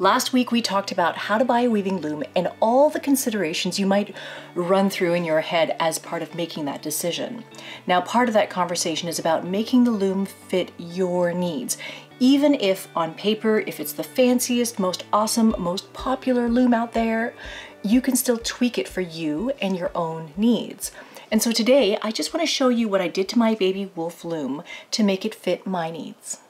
Last week we talked about how to buy a weaving loom and all the considerations you might run through in your head as part of making that decision. Now part of that conversation is about making the loom fit your needs. Even if on paper, if it's the fanciest, most awesome, most popular loom out there, you can still tweak it for you and your own needs. And so today I just want to show you what I did to my baby wolf loom to make it fit my needs.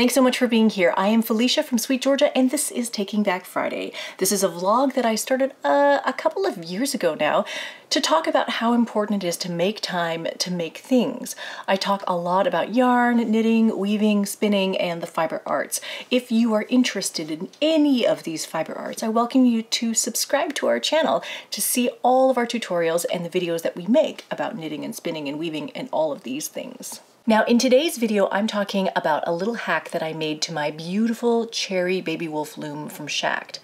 Thanks so much for being here. I am Felicia from Sweet Georgia, and this is Taking Back Friday. This is a vlog that I started uh, a couple of years ago now to talk about how important it is to make time to make things. I talk a lot about yarn, knitting, weaving, spinning, and the fiber arts. If you are interested in any of these fiber arts, I welcome you to subscribe to our channel to see all of our tutorials and the videos that we make about knitting and spinning and weaving and all of these things. Now in today's video, I'm talking about a little hack that I made to my beautiful cherry baby wolf loom from Schacht.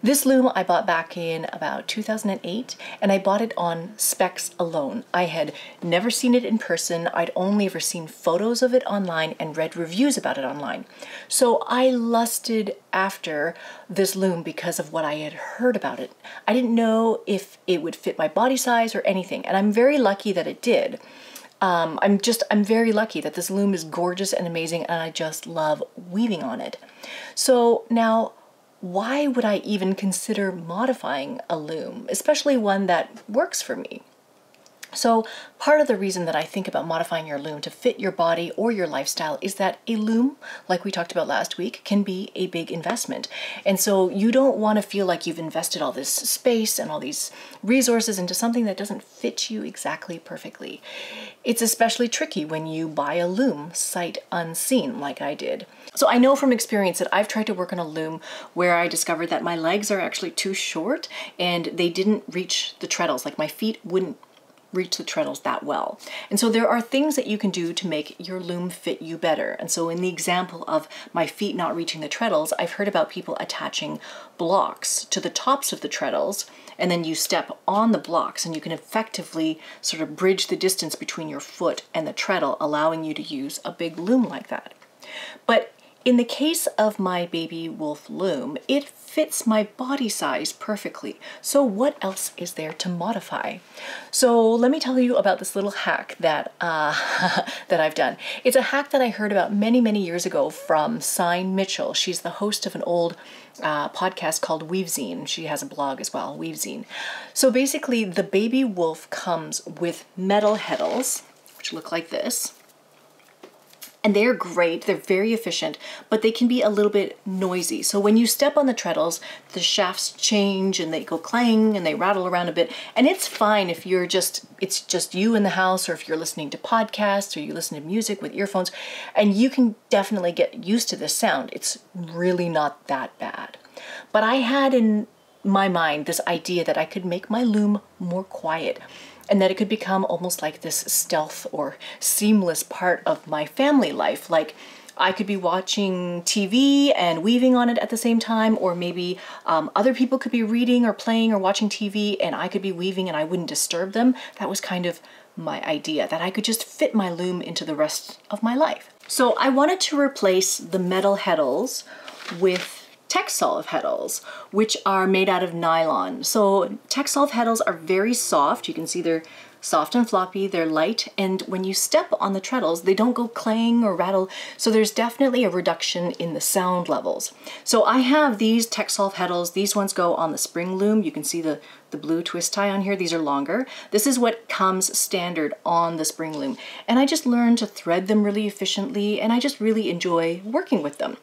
This loom I bought back in about 2008 and I bought it on specs alone. I had never seen it in person. I'd only ever seen photos of it online and read reviews about it online. So I lusted after this loom because of what I had heard about it. I didn't know if it would fit my body size or anything and I'm very lucky that it did. Um, I'm just, I'm very lucky that this loom is gorgeous and amazing and I just love weaving on it. So now, why would I even consider modifying a loom, especially one that works for me? So part of the reason that I think about modifying your loom to fit your body or your lifestyle is that a loom, like we talked about last week, can be a big investment. And so you don't want to feel like you've invested all this space and all these resources into something that doesn't fit you exactly perfectly. It's especially tricky when you buy a loom sight unseen like I did. So I know from experience that I've tried to work on a loom where I discovered that my legs are actually too short and they didn't reach the treadles, like my feet wouldn't reach the treadles that well. And so there are things that you can do to make your loom fit you better. And so in the example of my feet not reaching the treadles, I've heard about people attaching blocks to the tops of the treadles and then you step on the blocks and you can effectively sort of bridge the distance between your foot and the treadle, allowing you to use a big loom like that. But in the case of my baby wolf loom, it fits my body size perfectly. So what else is there to modify? So let me tell you about this little hack that uh, that I've done. It's a hack that I heard about many, many years ago from Syne Mitchell. She's the host of an old uh, podcast called Weavezine. She has a blog as well, Weavezine. So basically, the baby wolf comes with metal heddles, which look like this and they're great, they're very efficient, but they can be a little bit noisy. So when you step on the treadles, the shafts change and they go clang and they rattle around a bit. And it's fine if you're just, it's just you in the house or if you're listening to podcasts or you listen to music with earphones and you can definitely get used to this sound. It's really not that bad. But I had in my mind this idea that I could make my loom more quiet and that it could become almost like this stealth or seamless part of my family life. Like I could be watching TV and weaving on it at the same time, or maybe um, other people could be reading or playing or watching TV and I could be weaving and I wouldn't disturb them. That was kind of my idea, that I could just fit my loom into the rest of my life. So I wanted to replace the metal heddles with Texsolv heddles, which are made out of nylon. So Texsolv heddles are very soft. You can see they're soft and floppy, they're light, and when you step on the treadles, they don't go clang or rattle, so there's definitely a reduction in the sound levels. So I have these Texsolv heddles, these ones go on the spring loom, you can see the, the blue twist tie on here, these are longer. This is what comes standard on the spring loom, and I just learned to thread them really efficiently, and I just really enjoy working with them.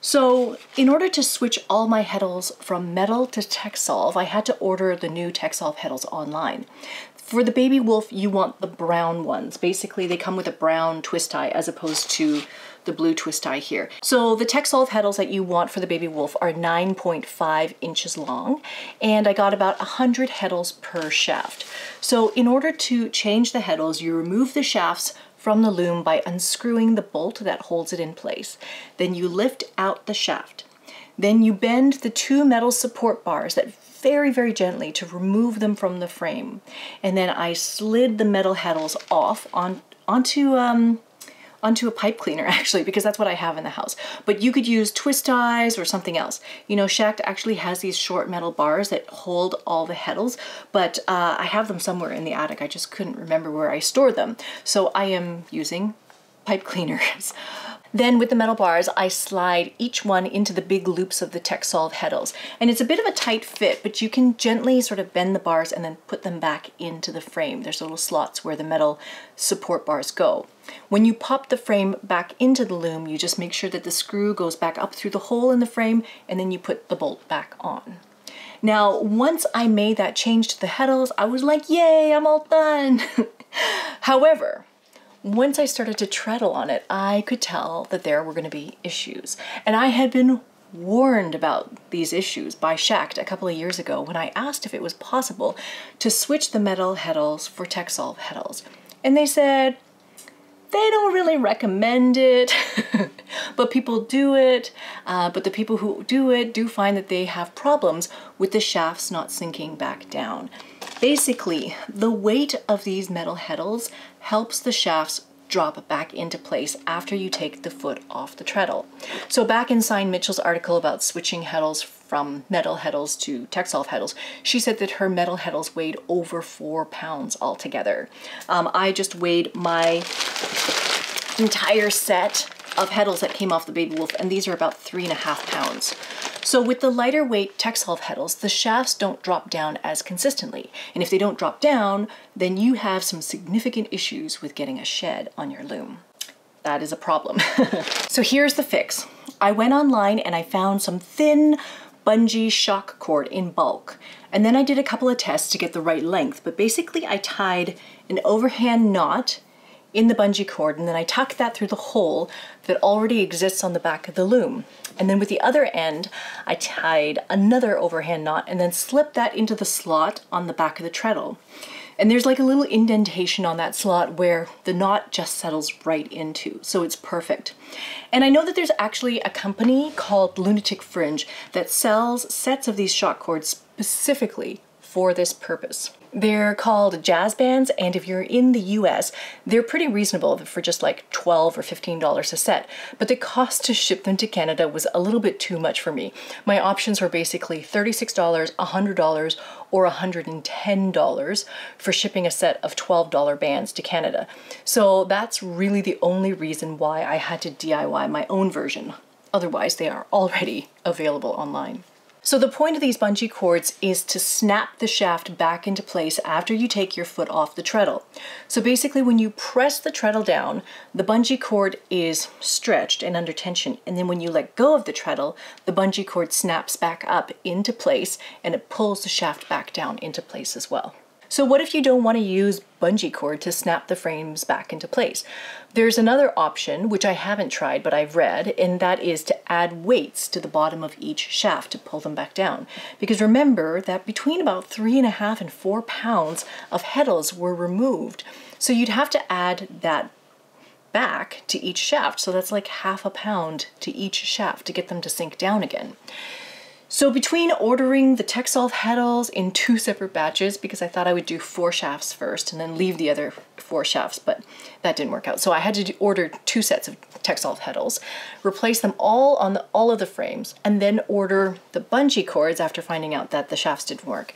So in order to switch all my heddles from metal to Texsolv, I had to order the new Texsolv heddles online. For the baby wolf, you want the brown ones. Basically, they come with a brown twist tie as opposed to the blue twist tie here. So the Texsolv heddles that you want for the baby wolf are 9.5 inches long, and I got about 100 heddles per shaft. So in order to change the heddles, you remove the shafts from the loom by unscrewing the bolt that holds it in place. Then you lift out the shaft. Then you bend the two metal support bars that very, very gently to remove them from the frame. And then I slid the metal heddles off on onto um, onto a pipe cleaner actually because that's what I have in the house. But you could use twist ties or something else. You know, Schacht actually has these short metal bars that hold all the heddles, but uh, I have them somewhere in the attic. I just couldn't remember where I stored them. So I am using pipe cleaners. Then with the metal bars, I slide each one into the big loops of the Texsolv heddles. And it's a bit of a tight fit, but you can gently sort of bend the bars and then put them back into the frame. There's little slots where the metal support bars go. When you pop the frame back into the loom, you just make sure that the screw goes back up through the hole in the frame and then you put the bolt back on. Now, once I made that change to the heddles, I was like, yay, I'm all done. However, once I started to treadle on it, I could tell that there were going to be issues. And I had been warned about these issues by Schacht a couple of years ago when I asked if it was possible to switch the metal heddles for Texsolv heddles. And they said, they don't really recommend it, but people do it. Uh, but the people who do it do find that they have problems with the shafts not sinking back down. Basically, the weight of these metal heddles helps the shafts drop back into place after you take the foot off the treadle. So back in Syne Mitchell's article about switching heddles from metal heddles to Texsolv heddles, she said that her metal heddles weighed over four pounds altogether. Um, I just weighed my entire set of heddles that came off the Baby Wolf, and these are about three and a half pounds. So with the lighter weight Texsolv heddles, the shafts don't drop down as consistently. And if they don't drop down, then you have some significant issues with getting a shed on your loom. That is a problem. so here's the fix. I went online and I found some thin bungee shock cord in bulk. And then I did a couple of tests to get the right length, but basically I tied an overhand knot in the bungee cord and then I tuck that through the hole that already exists on the back of the loom. And then with the other end, I tied another overhand knot and then slipped that into the slot on the back of the treadle. And there's like a little indentation on that slot where the knot just settles right into, so it's perfect. And I know that there's actually a company called Lunatic Fringe that sells sets of these shock cords specifically for this purpose. They're called jazz bands, and if you're in the US, they're pretty reasonable for just like 12 or $15 a set. But the cost to ship them to Canada was a little bit too much for me. My options were basically $36, $100, or $110 for shipping a set of $12 bands to Canada. So that's really the only reason why I had to DIY my own version. Otherwise, they are already available online. So the point of these bungee cords is to snap the shaft back into place after you take your foot off the treadle. So basically when you press the treadle down, the bungee cord is stretched and under tension. And then when you let go of the treadle, the bungee cord snaps back up into place and it pulls the shaft back down into place as well. So what if you don't want to use bungee cord to snap the frames back into place? There's another option, which I haven't tried, but I've read, and that is to add weights to the bottom of each shaft to pull them back down. Because remember that between about three and a half and four pounds of heddles were removed. So you'd have to add that back to each shaft. So that's like half a pound to each shaft to get them to sink down again. So between ordering the Texsolv heddles in two separate batches, because I thought I would do four shafts first and then leave the other four shafts, but that didn't work out. So I had to order two sets of Texsolv heddles, replace them all on the, all of the frames, and then order the bungee cords after finding out that the shafts didn't work.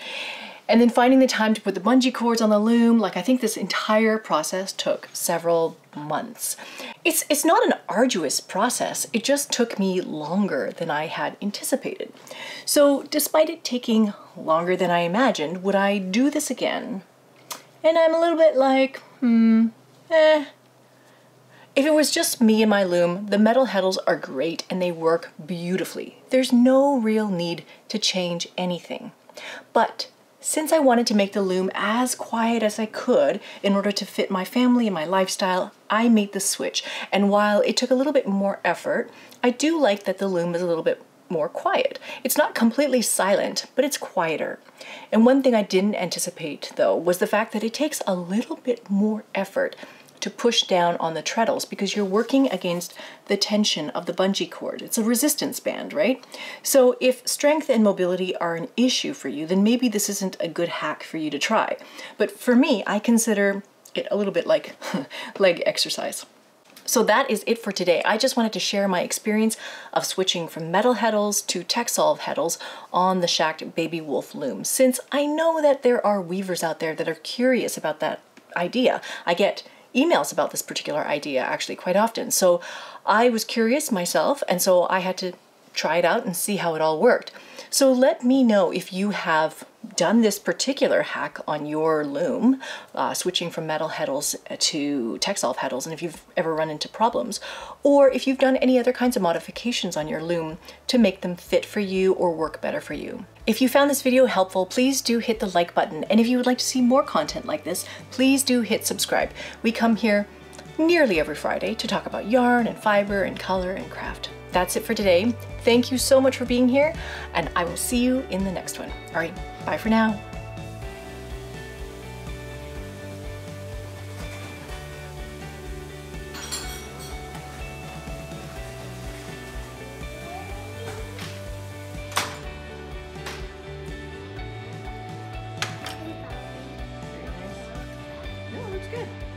And then finding the time to put the bungee cords on the loom, like I think this entire process took several months. It's, it's not an arduous process, it just took me longer than I had anticipated. So despite it taking longer than I imagined, would I do this again? And I'm a little bit like, hmm, eh. If it was just me and my loom, the metal heddles are great and they work beautifully. There's no real need to change anything. But since I wanted to make the loom as quiet as I could in order to fit my family and my lifestyle, I made the switch. And while it took a little bit more effort, I do like that the loom is a little bit more quiet. It's not completely silent, but it's quieter. And one thing I didn't anticipate, though, was the fact that it takes a little bit more effort to push down on the treadles because you're working against the tension of the bungee cord. It's a resistance band, right? So if strength and mobility are an issue for you, then maybe this isn't a good hack for you to try. But for me, I consider it a little bit like leg exercise. So that is it for today. I just wanted to share my experience of switching from metal heddles to Texsolv heddles on the Schacht Baby Wolf loom, since I know that there are weavers out there that are curious about that idea. I get emails about this particular idea actually quite often. So I was curious myself, and so I had to try it out and see how it all worked. So let me know if you have done this particular hack on your loom, uh, switching from metal heddles to Texsolv heddles, and if you've ever run into problems, or if you've done any other kinds of modifications on your loom to make them fit for you or work better for you. If you found this video helpful, please do hit the like button, and if you would like to see more content like this, please do hit subscribe. We come here nearly every Friday to talk about yarn and fiber and color and craft that's it for today. Thank you so much for being here, and I will see you in the next one. All right, bye for now. good.